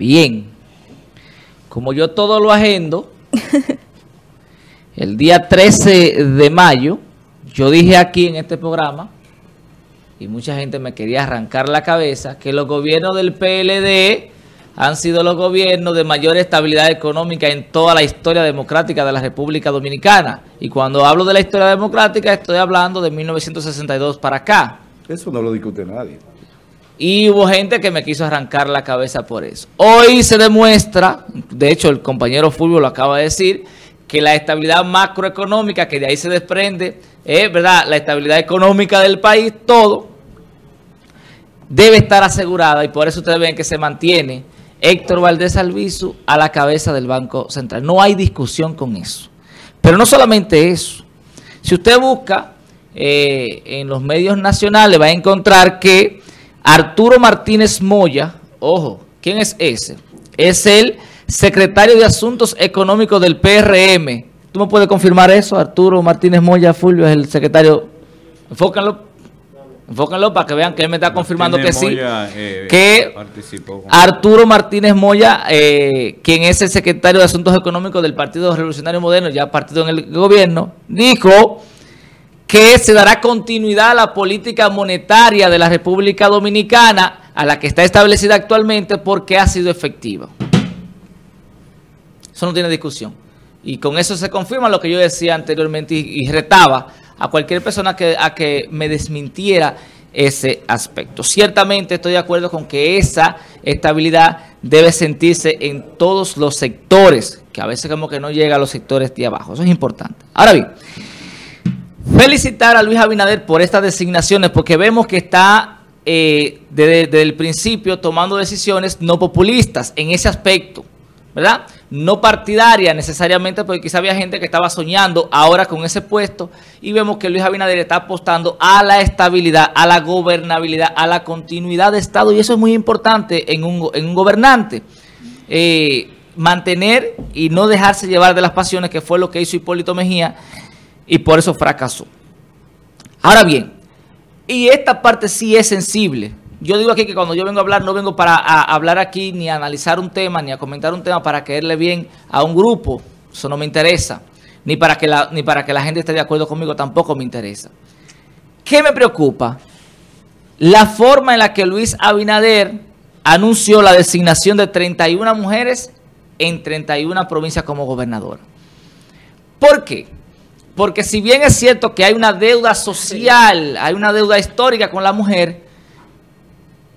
Bien. Como yo todo lo agendo, el día 13 de mayo, yo dije aquí en este programa, y mucha gente me quería arrancar la cabeza, que los gobiernos del PLD han sido los gobiernos de mayor estabilidad económica en toda la historia democrática de la República Dominicana. Y cuando hablo de la historia democrática, estoy hablando de 1962 para acá. Eso no lo discute nadie. Y hubo gente que me quiso arrancar la cabeza por eso. Hoy se demuestra, de hecho el compañero Fulvio lo acaba de decir, que la estabilidad macroeconómica, que de ahí se desprende, es verdad, la estabilidad económica del país, todo, debe estar asegurada y por eso ustedes ven que se mantiene Héctor Valdés Albizu a la cabeza del Banco Central. No hay discusión con eso. Pero no solamente eso. Si usted busca eh, en los medios nacionales va a encontrar que Arturo Martínez Moya, ojo, ¿quién es ese? Es el secretario de Asuntos Económicos del PRM. ¿Tú me puedes confirmar eso? Arturo Martínez Moya Fulvio es el secretario. Enfócanlo. Enfócanlo para que vean que él me está confirmando que sí. Eh, que Arturo Martínez Moya, eh, quien es el secretario de Asuntos Económicos del Partido Revolucionario Moderno, ya partido en el gobierno, dijo que se dará continuidad a la política monetaria de la República Dominicana, a la que está establecida actualmente, porque ha sido efectiva. Eso no tiene discusión. Y con eso se confirma lo que yo decía anteriormente y, retaba a cualquier persona que, a que me desmintiera ese aspecto. Ciertamente estoy de acuerdo con que esa estabilidad debe sentirse en todos los sectores, que a veces como que no llega a los sectores de abajo. Eso es importante. Ahora bien, Felicitar a Luis Abinader por estas designaciones porque vemos que está eh, desde, el principio tomando decisiones no populistas en ese aspecto, ¿verdad? No partidaria necesariamente porque quizá había gente que estaba soñando ahora con ese puesto y vemos que Luis Abinader está apostando a la estabilidad, a la gobernabilidad, a la continuidad de Estado y eso es muy importante en un, gobernante. Eh, mantener y no dejarse llevar de las pasiones que fue lo que hizo Hipólito Mejía y por eso fracasó. Ahora bien, y esta parte sí es sensible. Yo digo aquí que cuando yo vengo a hablar, no vengo para hablar aquí ni a analizar un tema, ni a comentar un tema para caerle bien a un grupo. Eso no me interesa. Ni para que la, ni para que la gente esté de acuerdo conmigo tampoco me interesa. ¿Qué me preocupa? La forma en la que Luis Abinader anunció la designación de 31 mujeres en 31 provincias como gobernadora. ¿Por qué? Porque si bien es cierto que hay una deuda social, hay una deuda histórica con la mujer,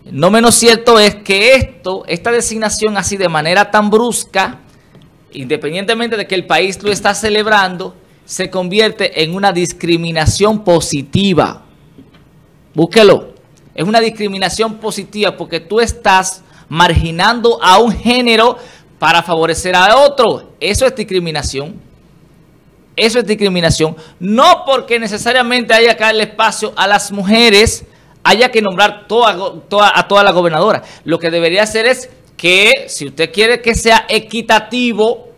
no menos cierto es que esto, esta designación así de manera tan brusca, independientemente de que el país lo está celebrando, se convierte en una discriminación positiva. Búsquelo. Es una discriminación positiva porque tú estás marginando a un género para favorecer a otro. Eso es discriminación. Eso es discriminación. No porque necesariamente haya que darle espacio a las mujeres, haya que nombrar a toda la gobernadora. Lo que debería hacer es que, si usted quiere que sea equitativo,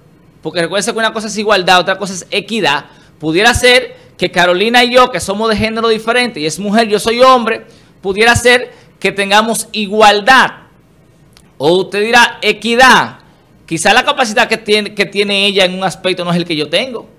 porque recuerde que una cosa es igualdad, otra cosa es equidad, pudiera ser que Carolina y yo, que somos de género diferente, y es mujer, yo soy hombre, pudiera ser que tengamos igualdad. O usted dirá equidad. Quizá la capacidad que tiene, que tiene ella en un aspecto no es el que yo tengo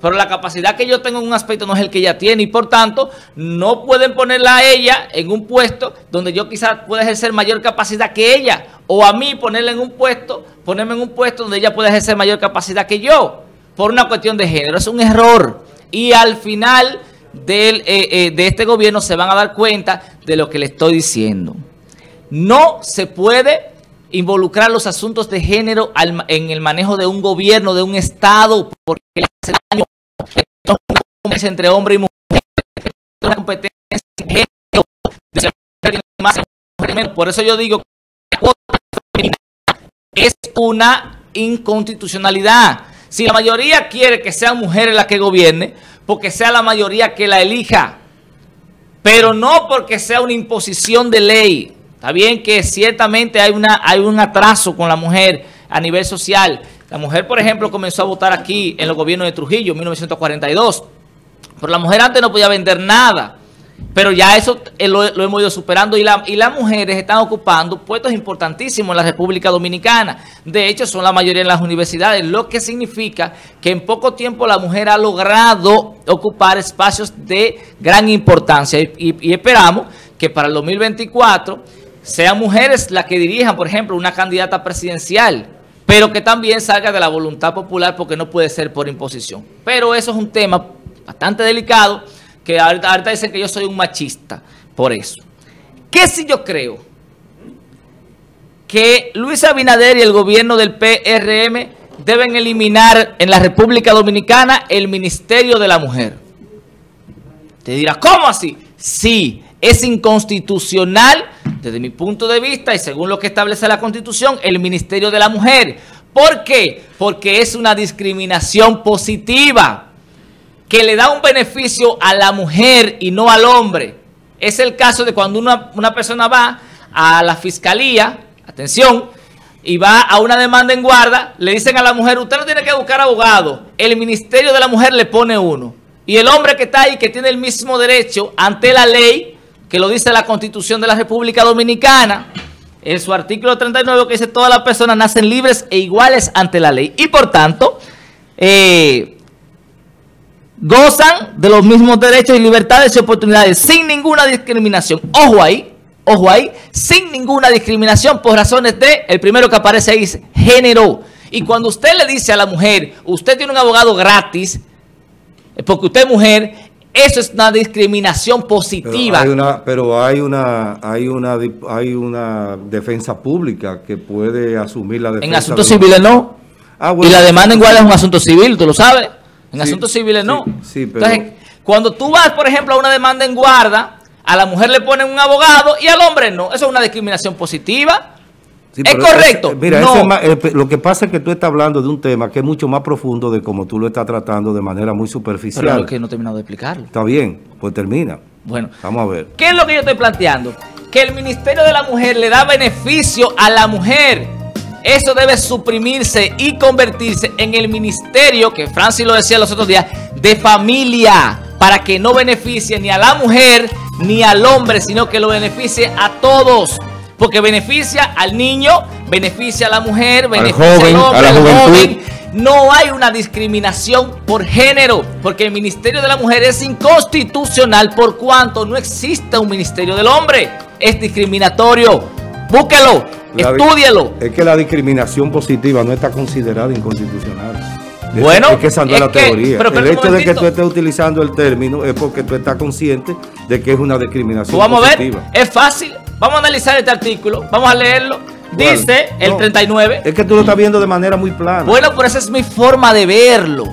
pero la capacidad que yo tengo en un aspecto no es el que ella tiene y por tanto no pueden ponerla a ella en un puesto donde yo quizás pueda ejercer mayor capacidad que ella o a mí ponerla en un puesto, ponerme en un puesto donde ella pueda ejercer mayor capacidad que yo por una cuestión de género. Es un error y al final del, eh, eh, de este gobierno se van a dar cuenta de lo que le estoy diciendo. No se puede involucrar los asuntos de género en el manejo de un gobierno, de un Estado, porque le hace daño. Entre hombre y mujer. Por eso yo digo que es una inconstitucionalidad. Si la mayoría quiere que sean mujeres las que gobierne, porque sea la mayoría que la elija, pero no porque sea una imposición de ley. Está bien que ciertamente hay, una, hay un atraso con la mujer a nivel social. La mujer, por ejemplo, comenzó a votar aquí en los gobiernos de Trujillo en 1942. Pero la mujer antes no podía vender nada. Pero ya eso eh, lo, hemos ido superando y, la, y las mujeres están ocupando puestos importantísimos en la República Dominicana. De hecho, son la mayoría en las universidades, lo que significa que en poco tiempo la mujer ha logrado ocupar espacios de gran importancia. Y, esperamos que para el 2024 sean mujeres las que dirijan, por ejemplo, una candidata presidencial, pero que también salga de la voluntad popular porque no puede ser por imposición. Pero eso es un tema bastante delicado que ahorita, dicen que yo soy un machista por eso. ¿Qué si yo creo? Que Luis Abinader y el gobierno del PRM deben eliminar en la República Dominicana el Ministerio de la Mujer. Te dirá, ¿cómo así? Sí, es inconstitucional desde mi punto de vista y según lo que establece la Constitución, el Ministerio de la Mujer. ¿Por qué? Porque es una discriminación positiva que le da un beneficio a la mujer y no al hombre. Es el caso de cuando una, persona va a la fiscalía, atención, y va a una demanda en guarda, le dicen a la mujer, usted no tiene que buscar abogado, el Ministerio de la Mujer le pone uno. Y el hombre que está ahí, que tiene el mismo derecho ante la ley, que lo dice la Constitución de la República Dominicana, en su artículo 39 que dice todas las personas nacen libres e iguales ante la ley. Y por tanto, eh, gozan de los mismos derechos y libertades y oportunidades sin ninguna discriminación. Ojo ahí, ojo ahí, sin ninguna discriminación por razones de, el primero que aparece ahí es género. Y cuando usted le dice a la mujer, usted tiene un abogado gratis, porque usted es mujer, eso es una discriminación positiva. Pero hay una, pero hay una, hay una, hay una defensa pública que puede asumir la defensa. En asuntos civiles no. Ah, y la demanda en igual es un asunto civil, tú lo sabes. En asuntos civiles no. Entonces, cuando tú vas, por ejemplo, a una demanda en guarda, a la mujer le ponen un abogado y al hombre no. Eso es una discriminación positiva. ¿Es correcto? mira, lo que pasa es que tú estás hablando de un tema que es mucho más profundo de como tú lo estás tratando de manera muy superficial. Pero es que no he terminado de explicarlo. Está bien, pues termina. Bueno, vamos a ver. ¿Qué es lo que yo estoy planteando? Que el Ministerio de la Mujer le da beneficio a la mujer eso debe suprimirse y convertirse en el ministerio, que Francis lo decía los otros días, de familia, para que no beneficie ni a la mujer ni al hombre, sino que lo beneficie a todos. Porque beneficia al niño, beneficia a la mujer, beneficia al, hombre, a la juventud. No hay una discriminación por género, porque el Ministerio de la Mujer es inconstitucional por cuanto no existe un Ministerio del Hombre. Es discriminatorio. Búsquelo, estúdielo. Es que la discriminación positiva no está considerada inconstitucional. Bueno, es que esa no es la teoría. el hecho de que tú estés utilizando el término es porque tú estás consciente de que es una discriminación pues vamos a ver, es fácil. Vamos a analizar este artículo, vamos a leerlo. Dice el 39. Es que tú lo estás viendo de manera muy plana. Bueno, pero esa es mi forma de verlo.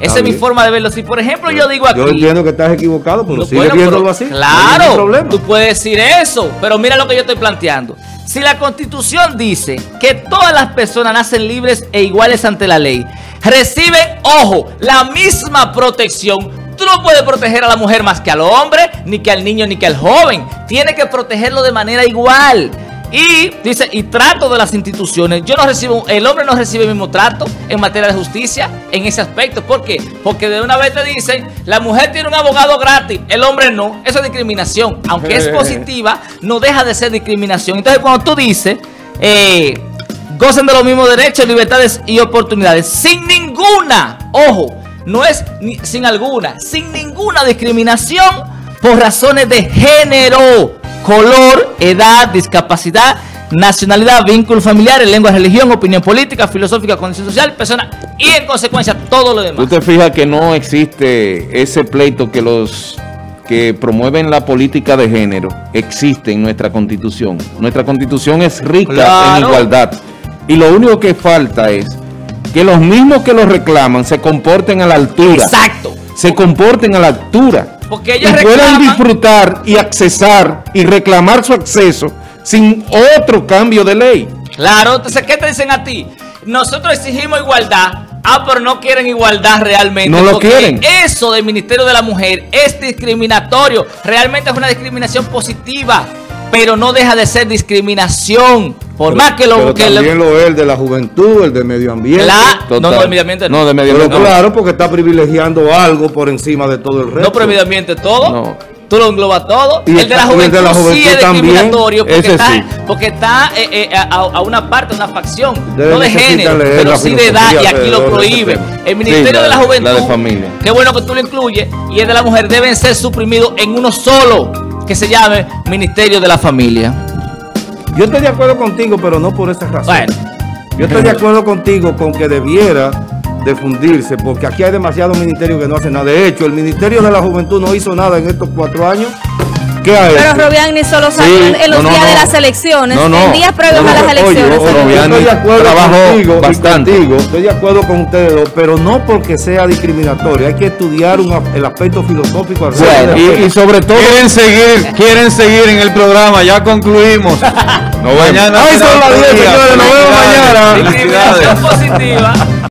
Esa es mi forma de verlo. Si por ejemplo yo digo aquí... Yo entiendo que estás equivocado, pero sigue viéndolo así. Claro, tú puedes decir eso, pero mira lo que yo estoy planteando. Si la Constitución dice que todas las personas nacen libres e iguales ante la ley, reciben, ojo, la misma protección, tú no puedes proteger a la mujer más que al hombre, ni que al niño, ni que al joven. Tiene que protegerlo de manera igual. Y dice, y trato de las instituciones. Yo no recibo, el hombre no recibe el mismo trato en materia de justicia en ese aspecto. ¿Por qué? Porque de una vez te dicen, la mujer tiene un abogado gratis, el hombre no. Eso es discriminación. Aunque es positiva, no deja de ser discriminación. Entonces, cuando tú dices, eh, gocen de los mismos derechos, libertades y oportunidades, sin ninguna, ojo, no es sin alguna, sin ninguna discriminación por razones de género color, edad, discapacidad, nacionalidad, vínculo familiar, lengua, religión, opinión política, filosófica, condición social, persona y en consecuencia todo lo demás. Usted fija que no existe ese pleito que los que promueven la política de género existe en nuestra constitución. Nuestra constitución es rica en igualdad. Y lo único que falta es que los mismos que lo reclaman se comporten a la altura. Exacto. Se comporten a la altura. Porque ellos y puedan disfrutar y accesar y reclamar su acceso sin otro cambio de ley. Claro, entonces, ¿qué te dicen a ti? Nosotros exigimos igualdad. Ah, pero no quieren igualdad realmente. No lo quieren. Eso del Ministerio de la Mujer es discriminatorio. Realmente es una discriminación positiva pero no deja de ser discriminación. Por más que lo que también lo es el de la juventud, el de medio ambiente. no, no, de medio ambiente no. de medio ambiente. claro, porque está privilegiando algo por encima de todo el resto. No, pero medio ambiente todo. No. tú lo englobas todo. Y el de la el- y el de la juventud sí juventud es también, discriminatorio porque ese está, sí. porque está eh, eh, a, a una parte, a una facción, Debe no de género, pero la sí de edad y aquí lo ese prohíbe. El Ministerio Sí, la de la Juventud, la de familia. qué bueno que tú lo incluyes, y el de la mujer deben ser suprimidos en uno solo, que se llame Ministerio de la Familia. Yo estoy de acuerdo contigo, pero no por esa razón. Bueno. Yo estoy de acuerdo contigo con que debiera de fundirse, porque aquí hay demasiados ministerios que no hacen nada. De hecho, el Ministerio de la Juventud no hizo nada en estos cuatro años. ¿Qué ha Pero hecho? Robiani solo salió Sí, en, los no, no, días de las elecciones, No, no. en días previos No, a las elecciones. oye, estoy de acuerdo trabajó contigo, bastante. contigo, estoy de acuerdo con ustedes dos, pero no porque sea discriminatorio. Hay que estudiar un- el aspecto filosófico del Y, y sobre todo, Quieren seguir, quieren seguir en el programa, ya concluimos. Nos vemos. Mañana Ay, son las otro 10, día. señores, nos vemos mañana. Felicidades. Discriminación positiva.